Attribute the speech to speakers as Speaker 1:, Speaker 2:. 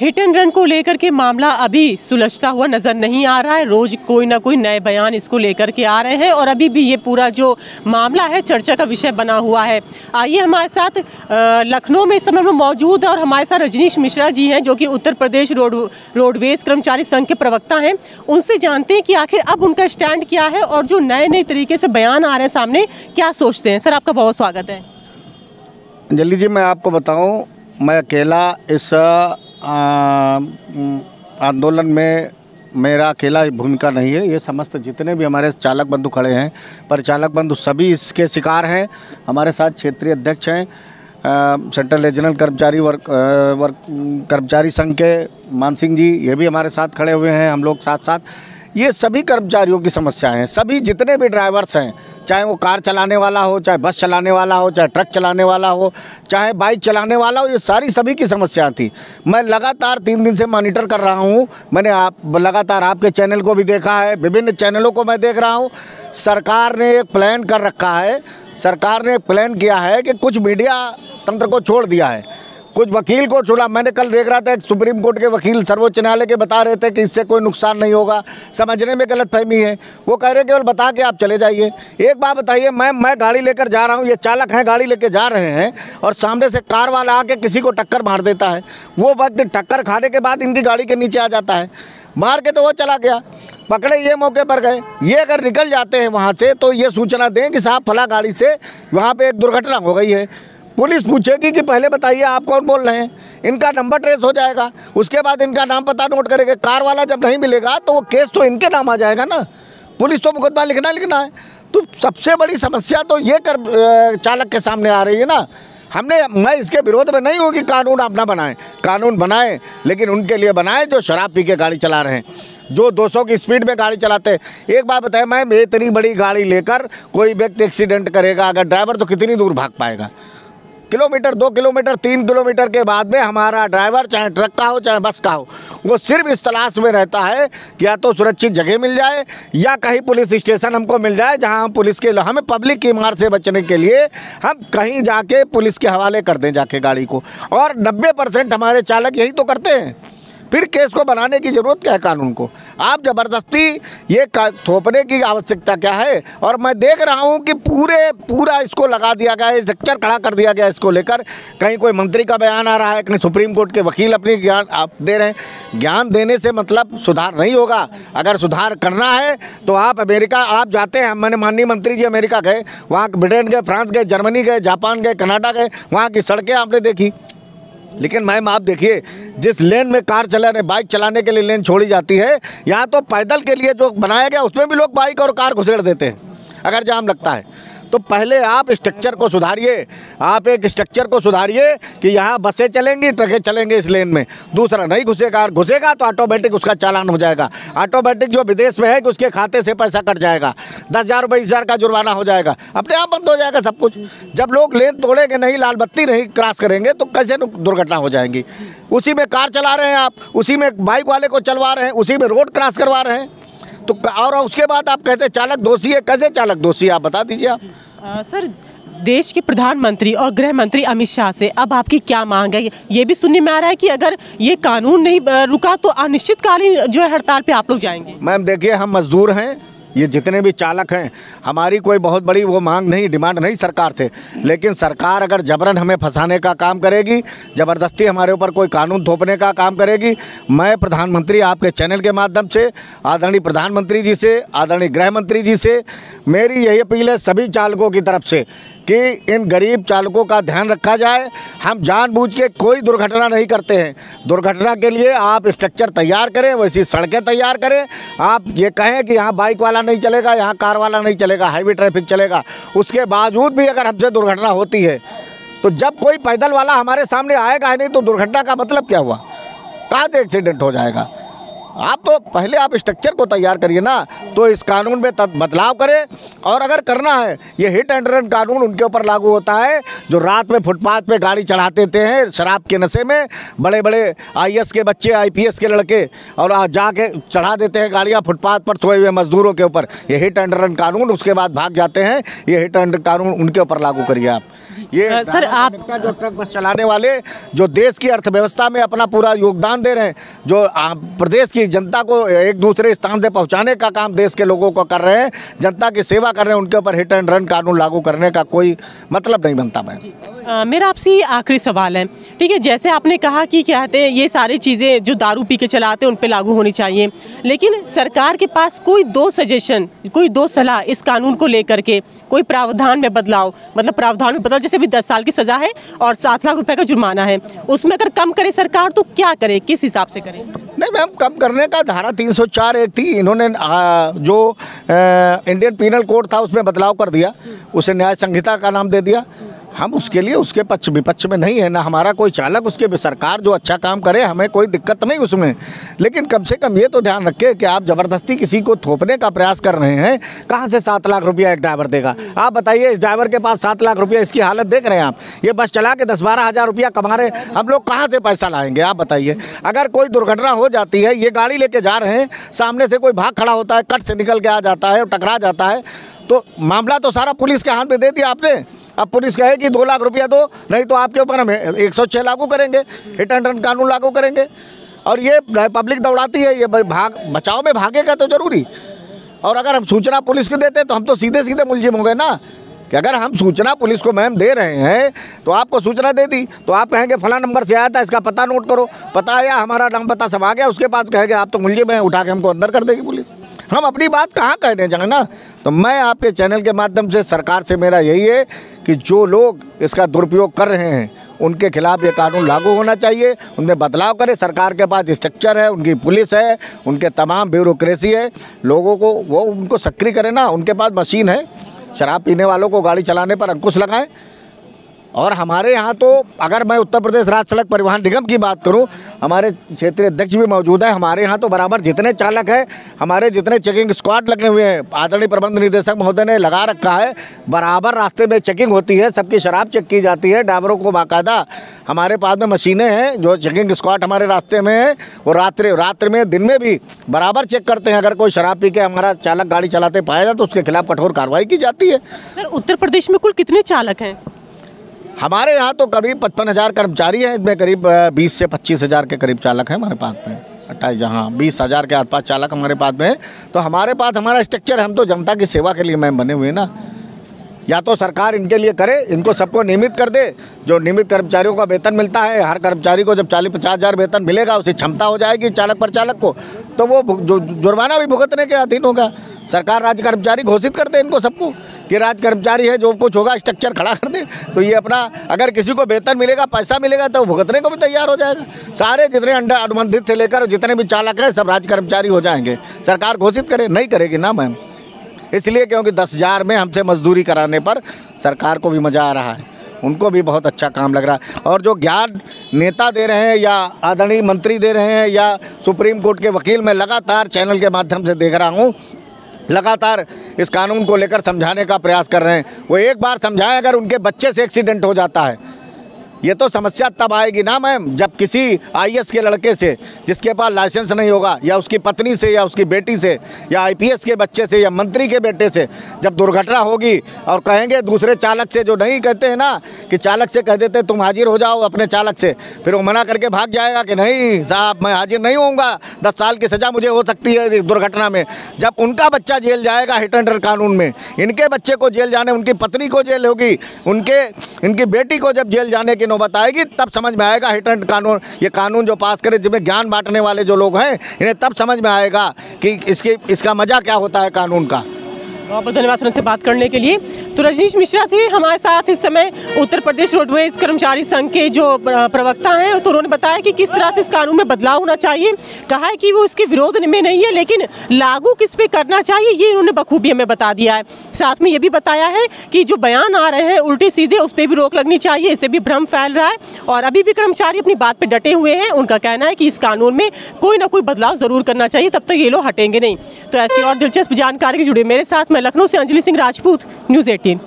Speaker 1: Hit and run को लेकर के मामला अभी सुलझता हुआ नज़र नहीं आ रहा है। रोज़ कोई ना कोई नए बयान इसको लेकर के आ रहे हैं और अभी भी ये पूरा जो मामला है, चर्चा का विषय बना हुआ है। आइए हमारे साथ लखनऊ में इस समय में मौजूद हैं और हमारे साथ रजनीश मिश्रा जी हैं, जो कि उत्तर प्रदेश रोड, रोडवेज़ कर्मचारी संघ के प्रवक्ता हैं। उनसे जानते हैं कि आखिर अब उनका स्टैंड क्या है और जो नए नए तरीके से बयान आ रहे हैं सामने, क्या सोचते हैं? सर, आपका बहुत स्वागत है।
Speaker 2: अंजलि जी, मैं आपको बताऊँ, मैं अकेला इस आंदोलन में मेरा अकेला भूमिका नहीं है। ये समस्त जितने भी हमारे चालक बंधु खड़े हैं, परिचालक बंधु सभी इसके शिकार हैं। हमारे साथ क्षेत्रीय अध्यक्ष हैं सेंट्रल रीजनल कर्मचारी वर्क वर्क कर्मचारी संघ के मान सिंह जी, ये भी हमारे साथ खड़े हुए हैं, हम लोग साथ साथ ये सभी कर्मचारियों की समस्या हैं, सभी जितने भी ड्राइवर्स हैं चाहे वो कार चलाने वाला हो, चाहे बस चलाने वाला हो, चाहे ट्रक चलाने वाला हो, चाहे बाइक चलाने वाला हो, ये सारी सभी की समस्या थी। मैं लगातार तीन दिन से मॉनिटर कर रहा हूँ। मैंने आप, लगातार आपके चैनल को भी देखा है, विभिन्न चैनलों को मैं देख रहा हूँ। सरकार ने एक प्लान कर रखा है, सरकार ने प्लान किया है कि कुछ मीडिया तंत्र को छोड़ दिया है। कुछ वकील को छोड़ा मैंने कल देख रहा था, एक सुप्रीम कोर्ट के वकील सर्वोच्च न्यायालय के बता रहे थे कि इससे कोई नुकसान नहीं होगा। समझने में गलत फहमी है। वो कह रहे केवल बता के आप चले जाइए। एक बात बताइए, मैं मैं गाड़ी लेकर जा रहा हूँ, ये चालक हैं, गाड़ी लेकर जा रहे हैं और सामने से कार वाला आके किसी को टक्कर मार देता है। वो वक्त टक्कर खाने के बाद इनकी गाड़ी के नीचे आ जाता है। मार के तो वो चला गया। पकड़े ये मौके पर गए। ये अगर निकल जाते हैं वहाँ से तो ये सूचना दें कि साहब फला गाड़ी से वहाँ पे एक दुर्घटना हो गई है। पुलिस पूछेगी कि पहले बताइए आप कौन बोल रहे हैं? इनका नंबर ट्रेस हो जाएगा। उसके बाद इनका नाम पता नोट करेंगे। कार वाला जब नहीं मिलेगा तो वो केस तो इनके नाम आ जाएगा ना। पुलिस तो मुकदमा लिखना लिखना है। तो सबसे बड़ी समस्या तो ये कर चालक के सामने आ रही है ना। हमने, मैं इसके विरोध में नहीं हूँ कि कानून आप ना बनाएँ। कानून बनाएँ, लेकिन उनके लिए बनाएँ जो शराब पी के गाड़ी चला रहे हैं। जो 200 की स्पीड में गाड़ी चलाते हैं। एक बात बताएँ, मैं इतनी बड़ी गाड़ी लेकर कोई व्यक्ति एक्सीडेंट करेगा, अगर ड्राइवर तो कितनी दूर भाग पाएगा? किलोमीटर, दो किलोमीटर, तीन किलोमीटर के बाद में हमारा ड्राइवर, चाहे ट्रक का हो, चाहे बस का हो, वो सिर्फ़ इस तलाश में रहता है कि या तो सुरक्षित जगह मिल जाए या कहीं पुलिस स्टेशन हमको मिल जाए, जहाँ हम पुलिस के, हमें पब्लिक की मार से बचने के लिए हम कहीं जाके पुलिस के हवाले कर दें जाके गाड़ी को। और 90 परसेंट हमारे चालक यही तो करते हैं। फिर केस को बनाने की ज़रूरत क्या है कानून को? आप ज़बरदस्ती ये थोपने की आवश्यकता क्या है? और मैं देख रहा हूँ कि पूरे, पूरा इसको लगा दिया गया है स्ट्रक्चर खड़ा कर दिया गया इसको लेकर। कहीं कोई मंत्री का बयान आ रहा है, कहीं सुप्रीम कोर्ट के वकील अपनी ज्ञान आप दे रहे हैं। ज्ञान देने से मतलब सुधार नहीं होगा। अगर सुधार करना है तो आप अमेरिका, आप जाते हैं, मैंने माननीय मंत्री जी अमेरिका गए, वहाँ ब्रिटेन गए, फ्रांस गए, जर्मनी गए, जापान गए, कनाडा गए, वहाँ की सड़कें आपने देखी। लेकिन मैम, आप देखिए, जिस लेन में कार चलाने बाइक चलाने के लिए लेन छोड़ी जाती है, यहाँ तो पैदल के लिए जो बनाया गया, उसमें भी लोग बाइक और कार घुसेड़ देते हैं, अगर जाम लगता है। तो पहले आप स्ट्रक्चर को सुधारिए। आप एक स्ट्रक्चर को सुधारिए कि यहाँ बसें चलेंगी, ट्रकें चलेंगे इस लेन में। दूसरा, नहीं घुसेगा, और घुसेगा तो ऑटोमेटिक उसका चालान हो जाएगा। ऑटोमेटिक जो विदेश में है कि उसके खाते से पैसा कट जाएगा। दस हज़ार, बीस हज़ार का जुर्माना हो जाएगा। अपने आप बंद हो जाएगा सब कुछ। जब लोग लेन तोड़ेंगे नहीं लाल बत्ती नहीं क्रॉस करेंगे तो कैसे दुर्घटना हो जाएँगी? उसी में कार चला रहे हैं आप, उसी में बाइक वाले को चलवा रहे हैं, उसी में रोड क्रॉस करवा रहे हैं। तो और उसके बाद आप कहते चालक दोषी है कैसे चालक दोषी है आप बता दीजिए आप।
Speaker 1: सर देश के प्रधानमंत्री और गृह मंत्री अमित शाह से अब आपकी क्या मांग है? ये भी सुनने में आ रहा है कि अगर ये कानून नहीं रुका तो अनिश्चितकालीन जो है हड़ताल पे आप लोग जाएँगे।
Speaker 2: मैम देखिए हम मजदूर हैं ये जितने भी चालक हैं, हमारी कोई बहुत बड़ी वो मांग नहीं, डिमांड नहीं सरकार से। लेकिन सरकार अगर जबरन हमें फंसाने का काम करेगी, ज़बरदस्ती हमारे ऊपर कोई कानून थोपने का काम करेगी, मैं प्रधानमंत्री आपके चैनल के माध्यम से, आदरणीय प्रधानमंत्री जी से, आदरणीय गृह मंत्री जी से, मेरी यही अपील है सभी चालकों की तरफ़ से कि इन गरीब चालकों का ध्यान रखा जाए। हम जानबूझ के कोई दुर्घटना नहीं करते हैं। दुर्घटना के लिए आप स्ट्रक्चर तैयार करें, वैसी सड़कें तैयार करें। आप ये कहें कि यहाँ बाइक वाला नहीं चलेगा, यहाँ कार वाला नहीं चलेगा, हाईवे ट्रैफ़िक चलेगा। उसके बावजूद भी अगर हमसे दुर्घटना होती है तो जब कोई पैदल वाला हमारे सामने आएगा ही नहीं तो दुर्घटना का मतलब क्या हुआ? कहाँ से एक्सीडेंट हो जाएगा? आप तो पहले आप स्ट्रक्चर को तैयार करिए ना तो इस कानून में बदलाव करें। और अगर करना है, ये हिट एंड रन कानून उनके ऊपर लागू होता है, जो रात में फुटपाथ पे गाड़ी चढ़ा देते हैं, शराब के नशे में बड़े बड़े आईएएस के बच्चे आईपीएस के लड़के, और जाके चढ़ा देते हैं गाड़ियाँ फुटपाथ पर सोए हुए मजदूरों के ऊपर। ये हिट एंड रन कानून, उसके बाद भाग जाते हैं। ये हिट एंड कानून उनके ऊपर लागू करिए आप। ये
Speaker 1: सर, आप-
Speaker 2: जो ट्रक बस चलाने वाले जो देश की अर्थव्यवस्था में अपना पूरा योगदान दे रहे हैं जो प्रदेश की जनता को एक दूसरे स्थान से पहुँचाने का काम देश के लोगों को कर रहे हैं जनता की सेवा कर रहे हैं उनके ऊपर हिट एंड रन कानून लागू करने का कोई मतलब नहीं बनता मैं
Speaker 1: अ, मेरा आपसे ये आखिरी सवाल है। ठीक है जैसे आपने कहा कि क्या कहते हैं ये सारी चीज़ें जो दारू पी के चलाते हैं उन पर लागू होनी चाहिए। लेकिन सरकार के पास कोई दो सजेशन कोई दो सलाह इस कानून को लेकर के कोई प्रावधान में बदलाव मतलब प्रावधान में बदलाव जैसे भी दस साल की सज़ा है और सात लाख रुपये का जुर्माना है उसमें अगर कम करे सरकार तो क्या करे किस हिसाब से करे?
Speaker 2: नहीं मैम कम करने का धारा 304 एक थी इन्होंने आ, जो आ, इंडियन पीनल कोड था उसमें बदलाव कर दिया उसे न्याय संहिता का नाम दे दिया हम उसके लिए उसके पक्ष विपक्ष में नहीं है, ना हमारा कोई चालक, उसके भी सरकार जो अच्छा काम करे, हमें कोई दिक्कत नहीं उसमें। लेकिन कम से कम ये तो ध्यान रखे कि आप ज़बरदस्ती किसी को थोपने का प्रयास कर रहे हैं, कहाँ से सात लाख रुपया एक ड्राइवर देगा? आप बताइए, इस ड्राइवर के पास सात लाख रुपया, इसकी हालत देख रहे हैं आप? ये बस चला के दस बारह हज़ार रुपया कमा रहे हम लोग कहाँ से पैसा लाएँगे, आप बताइए? अगर कोई दुर्घटना हो जाती है, ये गाड़ी लेके जा रहे हैं, सामने से कोई भाग खड़ा होता है, कट से निकल के आ जाता है, टकरा जाता है तो मामला तो सारा पुलिस के हाथ में दे दिया आपने। अब पुलिस कहे कि दो लाख रुपया दो, नहीं तो आपके ऊपर हम एक सौ छः लागू करेंगे, हिट एंड रन कानून लागू करेंगे। और ये पब्लिक दौड़ाती है, ये भाग, बचाव में भागेगा तो ज़रूरी। और अगर हम सूचना पुलिस को देते तो हम तो सीधे सीधे मुलजिम हो गए ना। कि अगर हम सूचना पुलिस को मैम दे रहे हैं तो आपको सूचना दे दी तो आप कहेंगे फला नंबर से आया था, इसका पता नोट करो। पता आया, हमारा नाम पता सब आ गया, उसके बाद कहेंगे आप तो मुलजिम हैं, उठा के हमको अंदर कर देगी पुलिस। हम अपनी बात कहाँ कहने जाए ना तो मैं आपके चैनल के माध्यम से, सरकार से मेरा यही है कि जो लोग इसका दुरुपयोग कर रहे हैं, उनके खिलाफ ये कानून लागू होना चाहिए, उनमें बदलाव करें। सरकार के पास स्ट्रक्चर है, उनकी पुलिस है, उनके तमाम ब्यूरोक्रेसी है। लोगों को, वो उनको सक्रिय करें ना, उनके पास मशीन है। शराब पीने वालों को गाड़ी चलाने पर अंकुश लगाएँ और हमारे यहाँ तो अगर मैं उत्तर प्रदेश राज्य सड़क परिवहन निगम की बात करूँ, हमारे क्षेत्रीय अध्यक्ष भी मौजूद है। हमारे यहाँ तो बराबर जितने चालक हैं, हमारे जितने चेकिंग स्क्वाड लगे हुए हैं, आदरणीय प्रबंध निदेशक महोदय ने लगा रखा है, बराबर रास्ते में चेकिंग होती है, सबकी शराब चेक की जाती है, ड्राइवरों को बाकायदा हमारे पास में मशीनें हैं, जो चेकिंग स्क्वाड हमारे रास्ते में है, वो रात्रि, रात्र में, दिन में भी बराबर चेक करते हैं। अगर कोई शराब पी के हमारा चालक गाड़ी चलाते पाया जाए तो उसके खिलाफ कठोर कार्रवाई की जाती है।
Speaker 1: सर, उत्तर प्रदेश में कुल कितने चालक हैं?
Speaker 2: हमारे यहाँ तो करीब पचपन हज़ार कर्मचारी हैं, इसमें करीब बीस से पच्चीस हज़ार के करीब चालक हैं हमारे पास में। अट्ठाईस हाँ बीस हज़ार के आसपास चालक हमारे पास में तो हमारे पास हमारा स्ट्रक्चर हम तो जनता की सेवा के लिए मैम बने हुए ना। या तो सरकार इनके लिए करे, इनको सबको नियमित कर दे, जो नियमित कर्मचारियों का वेतन मिलता है, हर कर्मचारी को जब चालीस पचास हज़ार वेतन मिलेगा, उसकी क्षमता हो जाएगी चालक पर चालक को। तो वो जुर्माना भी भुगतने के अधीन होगा। सरकार राज्य कर्मचारी घोषित कर दे इनको सबको। कि राज्य कर्मचारी है, जो कुछ होगा स्ट्रक्चर खड़ा कर दे। तो ये अपना, अगर किसी को वेतन मिलेगा, पैसा मिलेगा तो भुगतने को भी तैयार हो जाएगा। सारे जितने अंडर अनुबंधित से लेकर, जितने भी चालक हैं, सब राज्य कर्मचारी हो जाएँगे। सरकार घोषित करे, नहीं करेगी ना, मैम। इसलिए क्योंकि दस हज़ार में हमसे मजदूरी कराने पर सरकार को भी मज़ा आ रहा है। उनको भी बहुत अच्छा काम लग रहा है। और जो ज्ञान नेता दे रहे हैं, या आदरणीय मंत्री दे रहे हैं, या सुप्रीम कोर्ट के वकील, मैं लगातार चैनल के माध्यम से देख रहा हूँ लगातार इस कानून को लेकर समझाने का प्रयास कर रहे हैं। वो एक बार समझाएँ, अगर उनके बच्चे से एक्सीडेंट हो जाता है ये तो समस्या तब आएगी ना मैम, जब किसी आईएएस के लड़के से, जिसके पास लाइसेंस नहीं होगा, या उसकी पत्नी से, या उसकी बेटी से, या आईपीएस के बच्चे से, या मंत्री के बेटे से, जब दुर्घटना होगी, और कहेंगे दूसरे चालक से, जो नहीं कहते हैं ना, कि चालक से कह देते तुम हाजिर हो जाओ अपने चालक से। फिर वो मना करके भाग जाएगा कि नहीं, साहब, मैं हाजिर नहीं होऊँगा। दस साल की सज़ा मुझे हो सकती है दुर्घटना में। जब उनका बच्चा जेल जाएगा हिट एंड रन कानून में, इनके बच्चे को जेल जाने, उनकी पत्नी को जेल होगी, उनके, इनकी बेटी को जब जेल जाने की नौबत आएगी तब समझ में आएगा हिट एंड कानून, ये कानून जो पास करे, जिसमें ज्ञान बांटने वाले जो लोग हैं, इन्हें तब समझ में आएगा कि इसके, इसका मज़ा क्या होता है कानून का।
Speaker 1: बहुत बहुत धन्यवाद सर हमसे बात करने के लिए। तो रजनीश मिश्रा थे, हमारे साथ इस समय उत्तर प्रदेश रोडवेज़ कर्मचारी संघ के जो प्रवक्ता हैं तो उन्होंने बताया कि किस तरह से इस कानून में बदलाव होना चाहिए। कहा है कि वो इसके विरोध में नहीं है, लेकिन लागू किस पे करना चाहिए, ये उन्होंने बखूबी हमें बता दिया है। साथ में ये भी बताया है कि जो बयान आ रहे हैं, उल्टे सीधे उस पर भी रोक लगनी चाहिए, इससे भी भ्रम फैल रहा है। और अभी भी कर्मचारी अपनी बात पर डटे हुए हैं, उनका कहना है कि इस कानून में कोई ना कोई बदलाव ज़रूर करना चाहिए, तब तक ये लोग हटेंगे नहीं। तो ऐसी और दिलचस्प जानकारी जुड़े मेरे साथ, मैं लखनऊ से अंजलि सिंह राजपूत न्यूज़ एटीन।